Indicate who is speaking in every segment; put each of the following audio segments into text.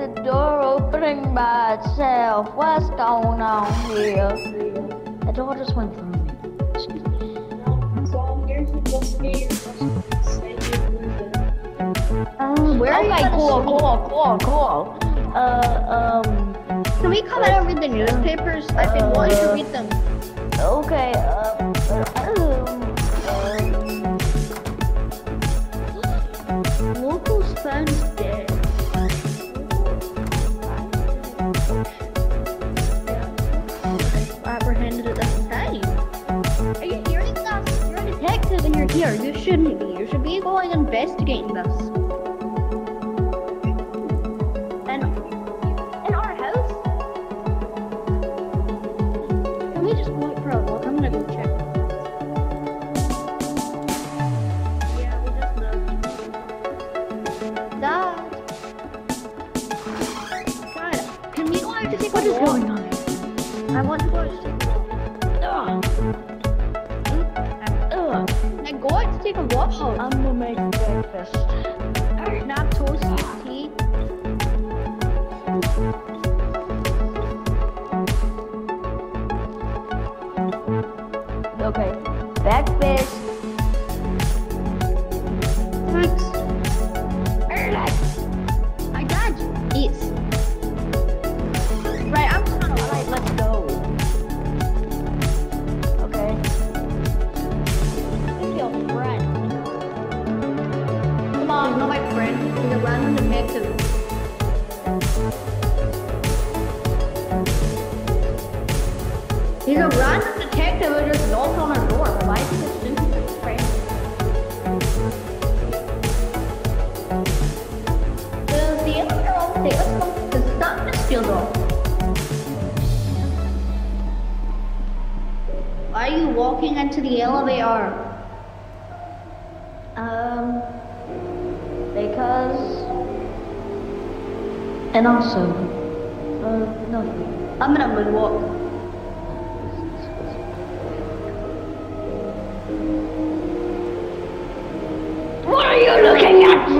Speaker 1: the door opening by itself? What's going on here? The door just went through me. Excuse me.
Speaker 2: So I'm here to investigate your
Speaker 1: Um,
Speaker 3: Where are you
Speaker 1: okay,
Speaker 3: gonna
Speaker 1: cool, cool, cool, cool. Uh, um,
Speaker 3: Can we come out and read the newspapers? I've been wanting to read them.
Speaker 1: okay, um,
Speaker 3: here. You shouldn't be. You should be going investigating this.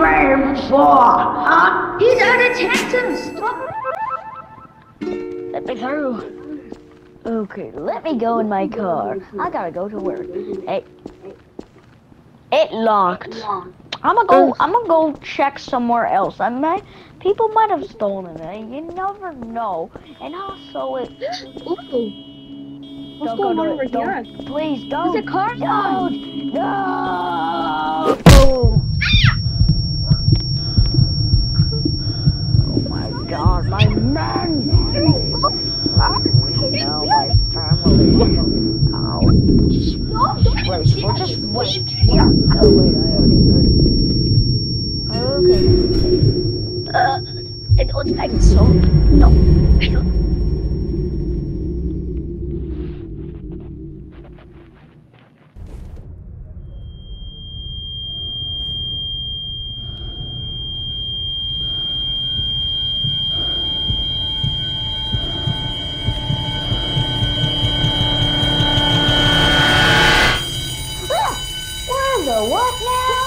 Speaker 1: Looking Graham for? Huh?
Speaker 3: He's a detective! Stop!
Speaker 1: Let me through. Okay, let me go in my car. I gotta go to work. Hey. It locked. I'm gonna go. Oh. I'm gonna go check somewhere else. I might. People might have stolen it. You never know. And also, it.
Speaker 3: Ooh. What's
Speaker 1: don't go
Speaker 3: going
Speaker 1: to
Speaker 3: on
Speaker 1: it.
Speaker 3: over here?
Speaker 1: Please don't.
Speaker 3: There's a car
Speaker 1: Don't. Oh. No. Boom. Oh my God, my man. No, my family. Ow. Just wait. Just wait. Yeah. Oh wait, I already heard it. Okay. Uh, I don't think so. No. I don't. Where the what now?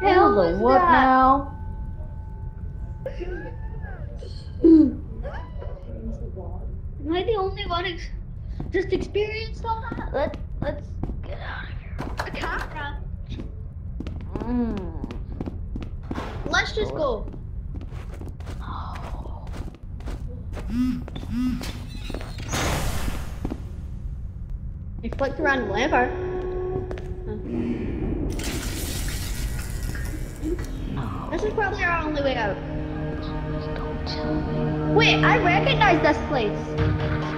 Speaker 1: Where the what now?
Speaker 3: Am I the only one who's just experienced all that?
Speaker 1: Let Let's get out of here.
Speaker 3: A camera.
Speaker 1: Mm.
Speaker 3: Let's just go.
Speaker 1: Oh.
Speaker 3: You flicked around the lever. This is probably our only way out.
Speaker 1: Please don't tell me.
Speaker 3: Wait, I recognize this place.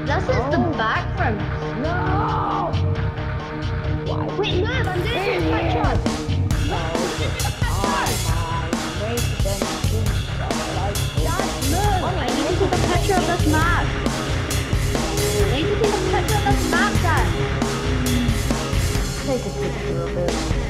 Speaker 3: This is the
Speaker 1: Oh.
Speaker 3: back room.
Speaker 1: No.
Speaker 3: Wait, no, I'm doing this picture.
Speaker 1: No.
Speaker 3: Picture of this map. I need to take a picture of this map, Dad.
Speaker 1: Take a picture of it.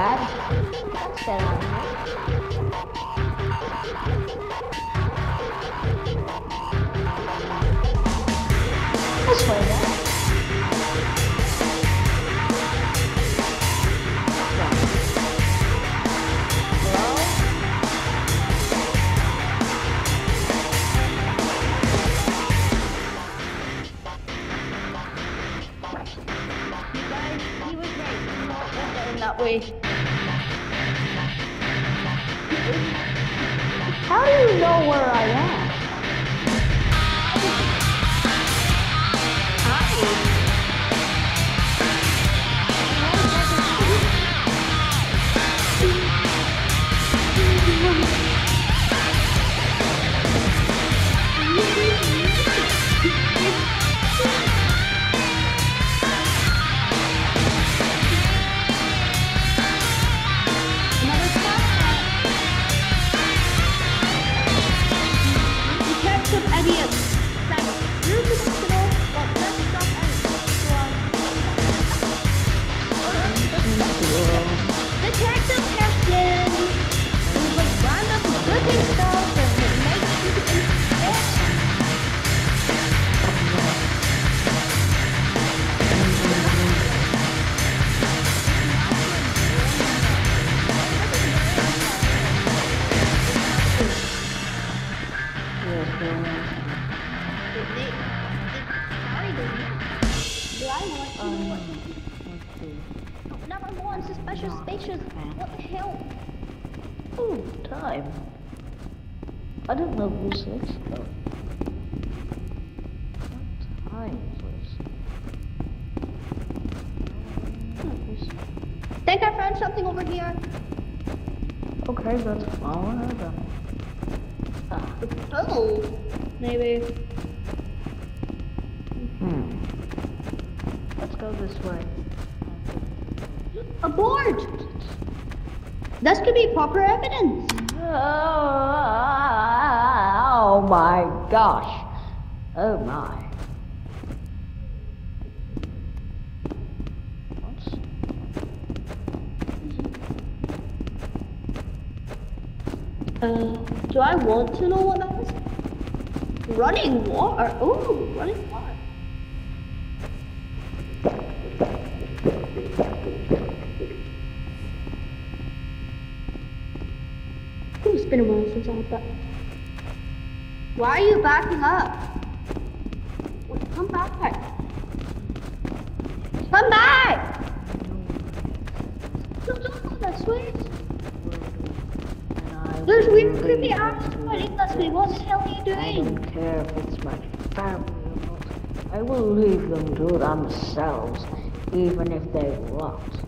Speaker 3: Is bad.
Speaker 1: One, suspicious spacious. What the hell?
Speaker 3: Oh, time. I don't know who's this. Oh. What time is this?
Speaker 1: Think I found something over here.
Speaker 3: Okay, that's her then. Ah,
Speaker 1: Oh, maybe.
Speaker 3: hmm. Let's go this way.
Speaker 1: A board. This could be proper evidence.
Speaker 3: Oh my gosh. Oh my.
Speaker 1: Uh, do I want to know what that is? Running water. Oh, running water. It's been a while since I had that. Why are you backing up? Come back. Come back! No, don't go that way. There's weird creepy arms pointing this way. What the hell are you doing?
Speaker 3: I don't care if it's my family or not. I will leave them to themselves, even if they want.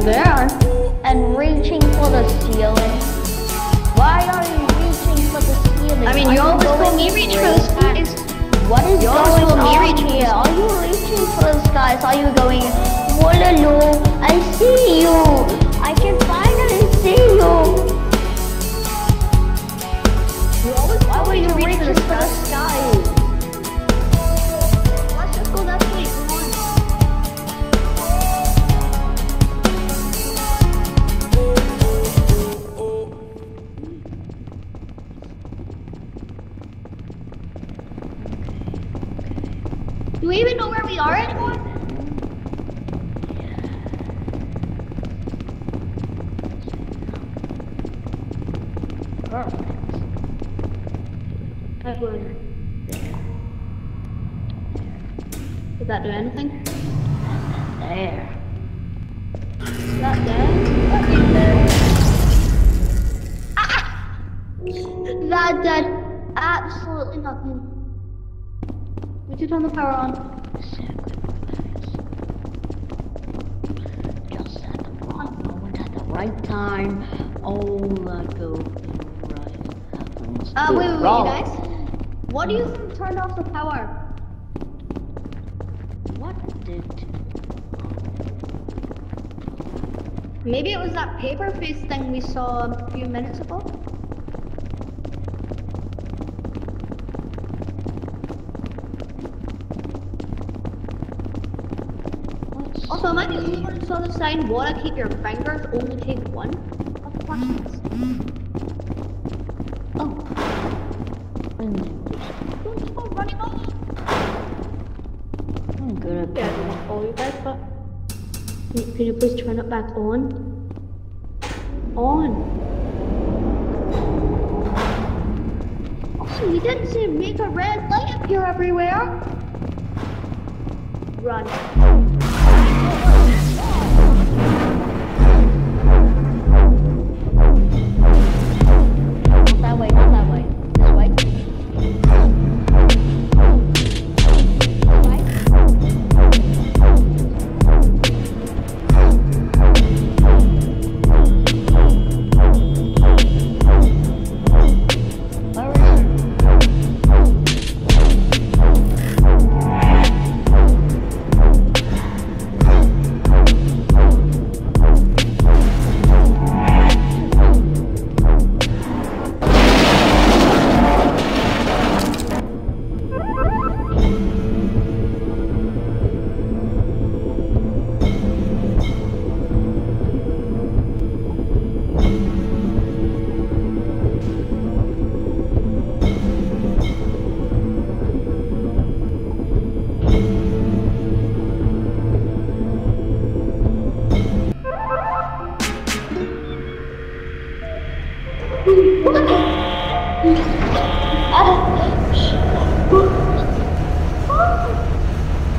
Speaker 3: There?
Speaker 1: and reaching for the ceiling? Why are you reaching for the ceiling?
Speaker 3: I mean, you always told me reach for the skies.
Speaker 1: at- What is
Speaker 3: You always
Speaker 1: going on
Speaker 3: reach
Speaker 1: here? Are you reaching for the skies? Are you going, Wololo, I see you. I can finally see. You
Speaker 3: Do we even know where we are anymore?
Speaker 1: Perfect.
Speaker 3: I would. Did that do anything?
Speaker 1: There.
Speaker 3: Is that dead? Ah! That did absolutely nothing. Should turn the power on.
Speaker 1: Just at the wrong moment, at the right time, all that goes right happens.
Speaker 3: Uh, wait, wait, wait,
Speaker 1: wrong.
Speaker 3: guys. What do you think turned off the power?
Speaker 1: What did?
Speaker 3: Maybe it was that paper face thing we saw a few minutes ago. Also, am I the only one who saw the sign, wanna keep your fingers, only take one? Of is.
Speaker 1: Oh. Mm,
Speaker 3: Don't stop running off.
Speaker 1: I'm good at
Speaker 3: Yeah, I don't want to follow you guys, but can you- can you please turn it back on? On. Also, you didn't see make a red light appear everywhere. Run.
Speaker 1: Not that way, not that way. This way. This way. Where is it?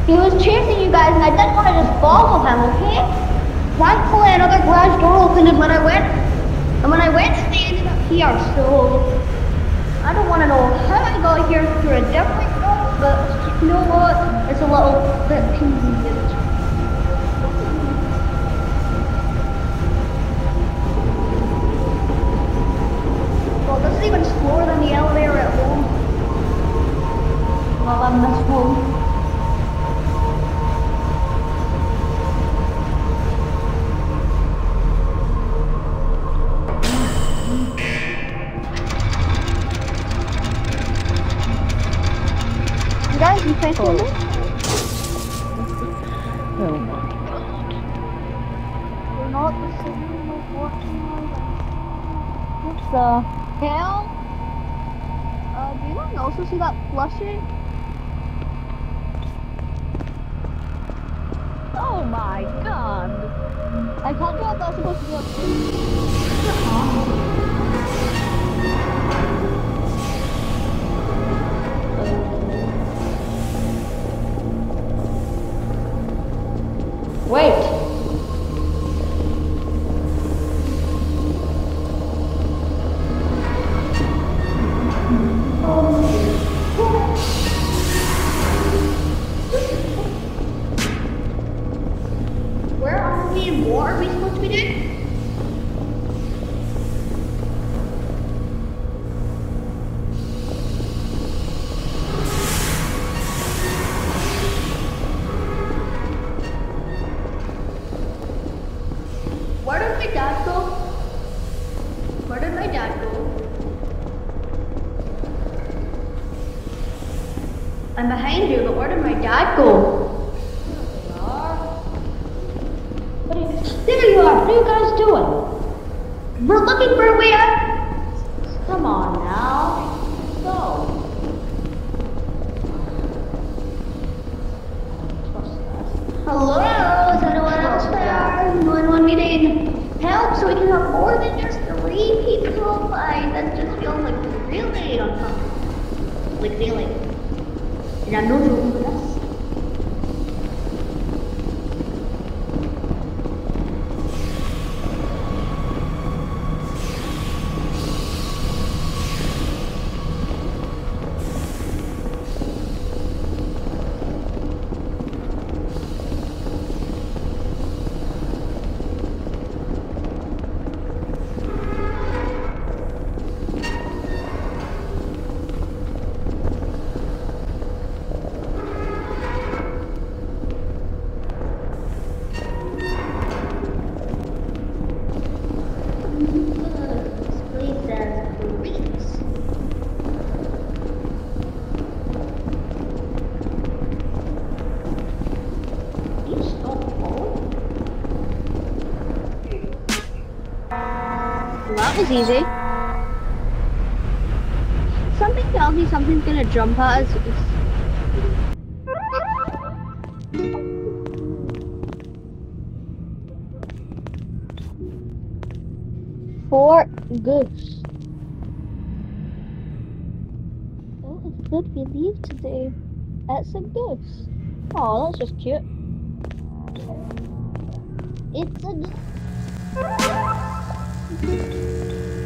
Speaker 3: He was chasing you guys, and I didn't want to just follow him, okay? one Thankfully, another garage door opened, and when I went, and when I went, they ended up here. So I don't want to know how I got here through a different door, but you know what? It's a little bit convenient. Well, this is even slower than the elevator at home. while I'm at home. You play?
Speaker 1: Oh my god.
Speaker 3: We're not the same of
Speaker 1: the...
Speaker 3: Hell? Uh, do you guys also see that flushing?
Speaker 1: Oh my god.
Speaker 3: I told you that was supposed to be a my dad go? Where did my dad go? I'm behind you, but where did my dad go? That was easy. Something tells me something's gonna jump at us. Four goose. Oh, what good we leave today? It's a goose. Oh, that's just cute. It's a goose.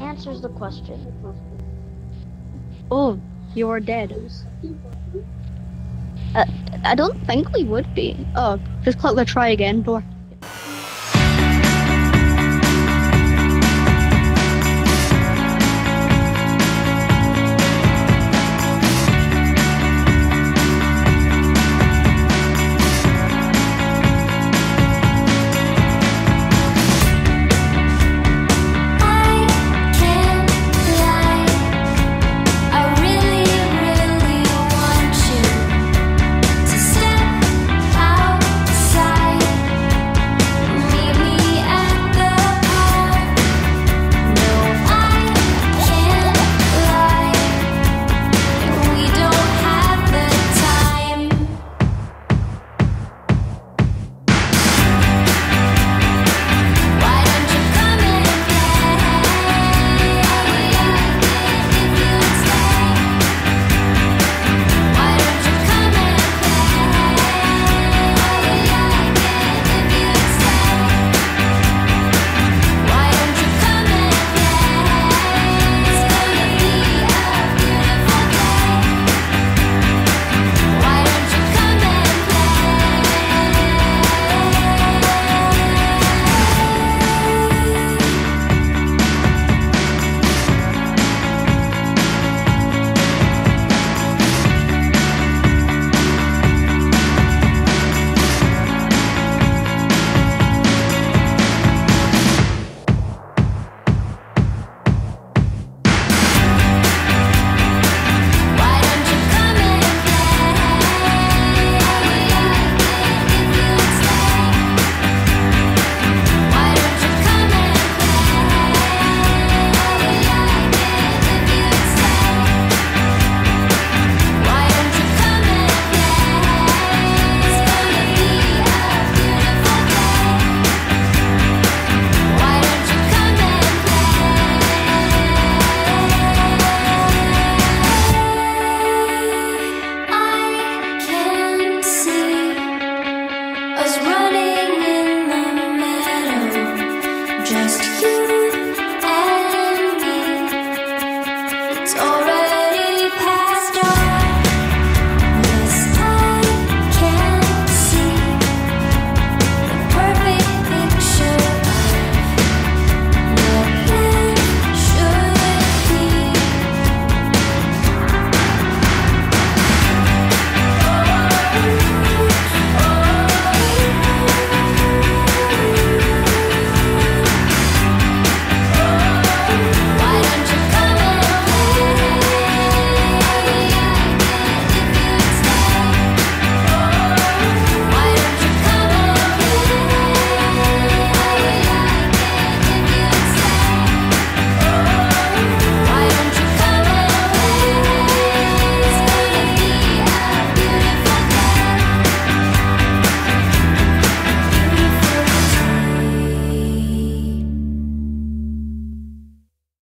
Speaker 1: answers the question.
Speaker 3: Oh, you're dead. Uh, I don't think we would be. Oh, just click the try again door.